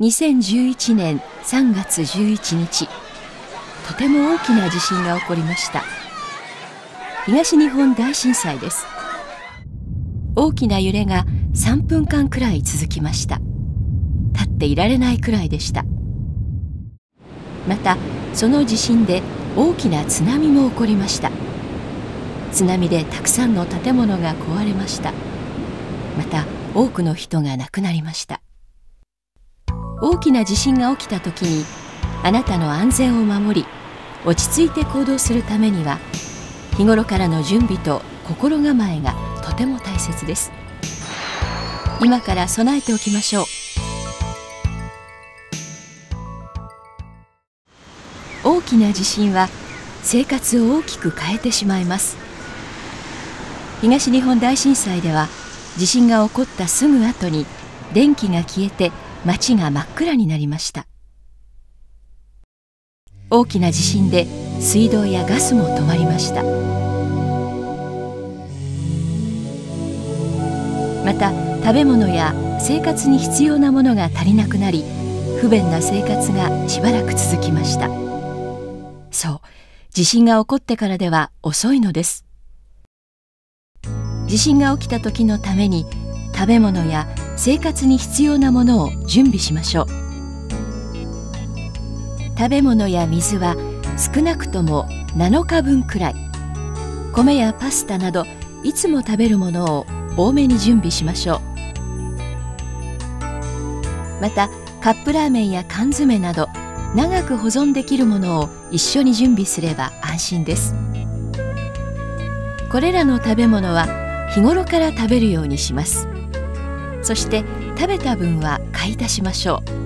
2011年3月11日とても大きな地震が起こりました。東日本大震災です。大きな揺れが3分間くらい続きました。立っていられないくらいでした。またその地震で大きな津波も起こりました。津波でたくさんの建物が壊れました。また多くの人が亡くなりました。大きな地震が起きた時にあなたの安全を守り落ち着いて行動するためには日頃からの準備と心構えがとても大切です。今から備えておきましょう。大きな地震は生活を大きく変えてしまいます。東日本大震災では地震が起こったすぐ後に電気が消えて街が真っ暗になりました。大きな地震で水道やガスも止まりました。また食べ物や生活に必要なものが足りなくなり不便な生活がしばらく続きました。そう地震が起こってからでは遅いのです。地震が起きた時のために食べ物や生活に必要なものを準備しましょう。食べ物や水は少なくとも7日分くらい。米やパスタなどいつも食べるものを多めに準備しましょう。またカップラーメンや缶詰など長く保存できるものを一緒に準備すれば安心です。これらの食べ物は日頃から食べるようにします。そして食べた分は買い足しましょう。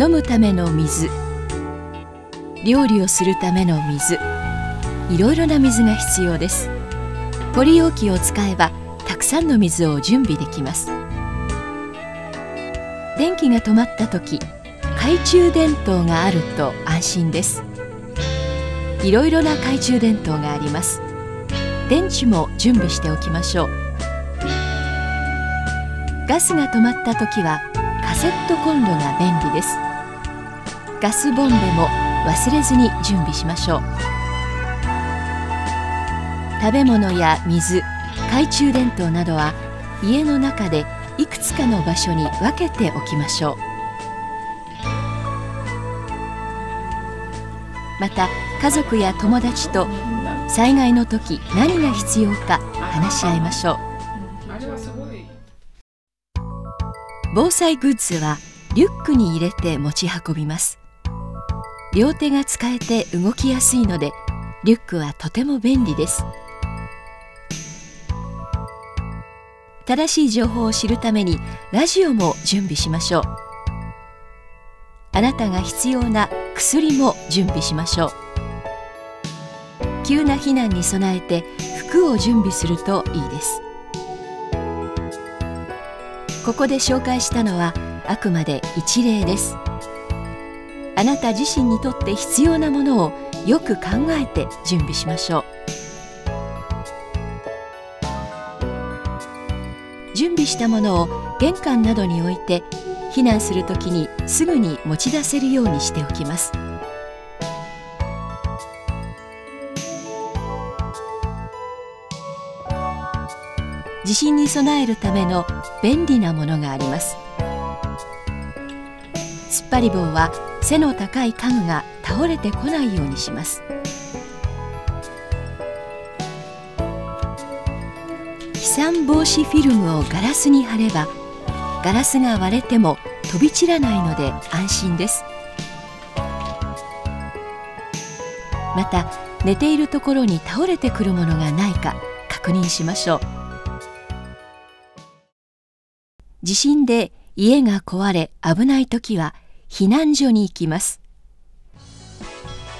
飲むための水。料理をするための水。いろいろな水が必要です。ポリ容器を使えばたくさんの水を準備できます。電気が止まった時懐中電灯があると安心です。いろいろな懐中電灯があります。電池も準備しておきましょう。ガスが止まった時はカセットコンロが便利です。ガスボンベも忘れずに準備しましょう。食べ物や水懐中電灯などは家の中でいくつかの場所に分けておきましょう。また家族や友達と災害の時何が必要か話し合いましょう。防災グッズはリュックに入れて持ち運びます。両手が使えて動きやすいのでリュックはとても便利です。正しい情報を知るためにラジオも準備しましょう。あなたが必要な薬も準備しましょう。急な避難に備えて服を準備するといいです。ここで紹介したのはあくまで一例です。あなた自身にとって必要なものをよく考えて準備しましょう。準備したものを玄関などに置いて避難するときにすぐに持ち出せるようにしておきます。地震に備えるための便利なものがあります。突っ張り棒は背の高い家具が倒れてこないようにします。飛散防止フィルムをガラスに貼ればガラスが割れても飛び散らないので安心です。また寝ているところに倒れてくるものがないか確認しましょう。地震で家が壊れ危ない時は避難所に行きます。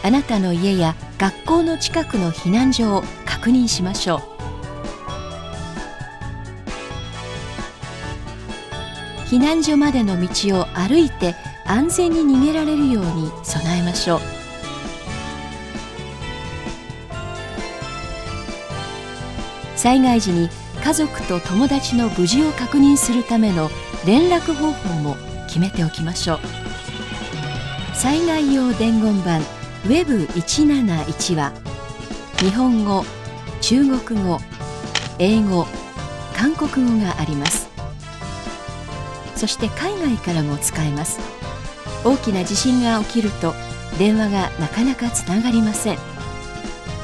あなたの家や学校の近くの避難所を確認しましょう。避難所までの道を歩いて安全に逃げられるように備えましょう。災害時に家族と友達の無事を確認するための連絡方法も決めておきましょう。災害用伝言板 Web171 は日本語中国語英語韓国語があります。そして海外からも使えます。大きな地震が起きると電話がなかなかつながりません。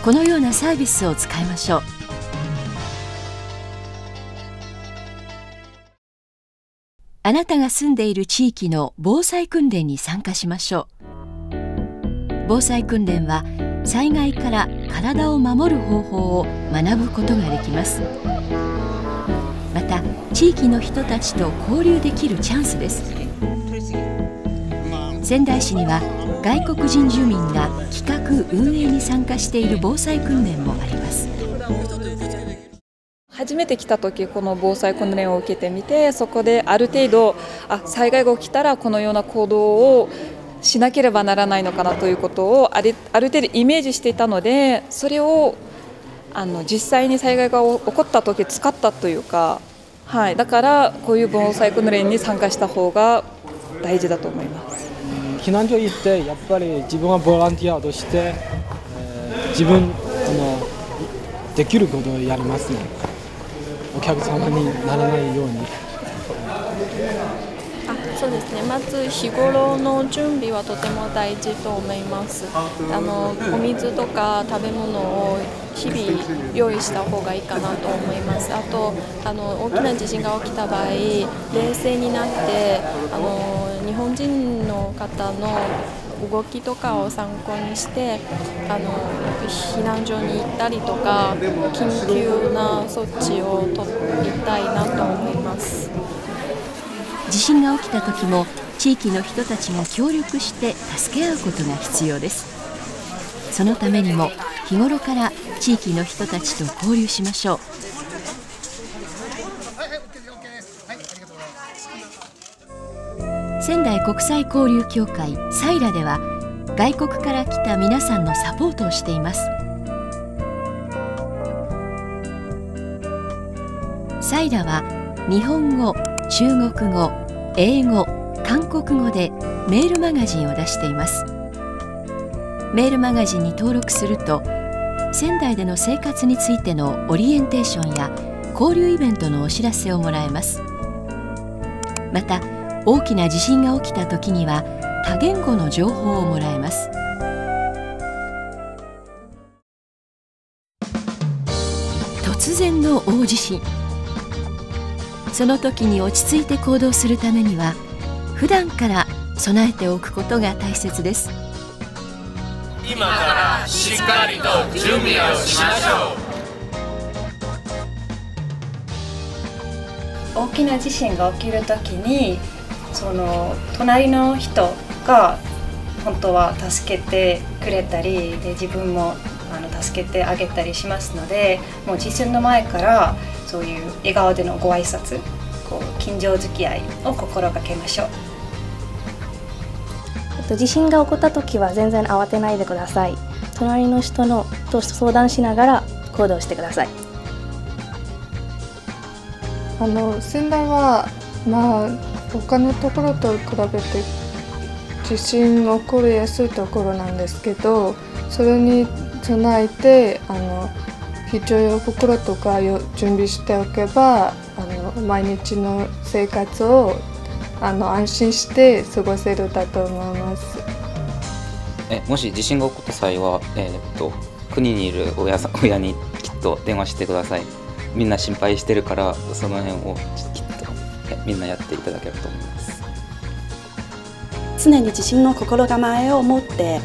このようなサービスを使いましょう。あなたが住んでいる地域の防災訓練に参加しましょう。防災訓練は災害から体を守る方法を学ぶことができます。また地域の人たちと交流できるチャンスです。仙台市には外国人住民が企画運営に参加している防災訓練もあります。初めて来た時この防災訓練を受けてみてそこである程度あ災害が起きたらこのような行動をしなければならないのかなということをある程度イメージしていたのでそれをあの実際に災害が起こった時使ったというか、はい、だからこういう防災訓練に参加した方が大事だと思います避難所行ってやっぱり自分はボランティアとして、えー、自分あのできることをやりますね。お客様にならないように。あそうですね。まず日頃の準備はとても大事と思います。あのお水とか食べ物を日々用意した方がいいかなと思います。あとあの大きな地震が起きた場合冷静になってあの日本人の方の動きとかを参考にしてあの避難所に行ったりとか緊急な措置を取りたいなと思います。地震が起きた時も地域の人たちが協力して助け合うことが必要です。そのためにも日頃から地域の人たちと交流しましょう。仙台国際交流協会サイラでは外国から来た皆さんのサポートをしています。サイラは日本語中国語英語韓国語でメールマガジンを出しています。メールマガジンに登録すると仙台での生活についてのオリエンテーションや交流イベントのお知らせをもらえます。また大きな地震が起きた時には多言語の情報をもらえます。突然の大地震。その時に落ち着いて行動するためには普段から備えておくことが大切です。今からしっかりと準備をしましょう。大きな地震が起きる時にその隣の人が本当は助けてくれたりで自分もあの助けてあげたりしますのでもう地震の前からそういう笑顔でのご挨拶こう近所付き合いを心がけましょう。地震が起こった時は全然慌てないでください。隣の人のと相談しながら行動してください。あの仙台はまあ他のところと比べて地震起こりやすいところなんですけどそれに備えてあの非常用袋とかよ準備しておけばあの毎日の生活をあの安心して過ごせるだと思います。えもし地震が起こった際は、えー、っと国にいる親さ親にきっと電話してください。みんな心配してるからその辺をきっみんなやっていただけると思います。常に自信の心構えを持って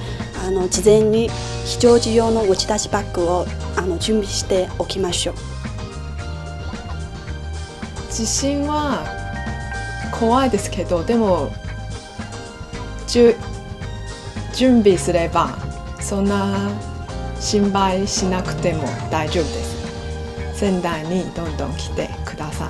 あの事前に非常時用の持ち出しバッグをあの準備しておきましょう。地震は怖いですけどでも準備すればそんな心配しなくても大丈夫です。仙台にどんどん来てください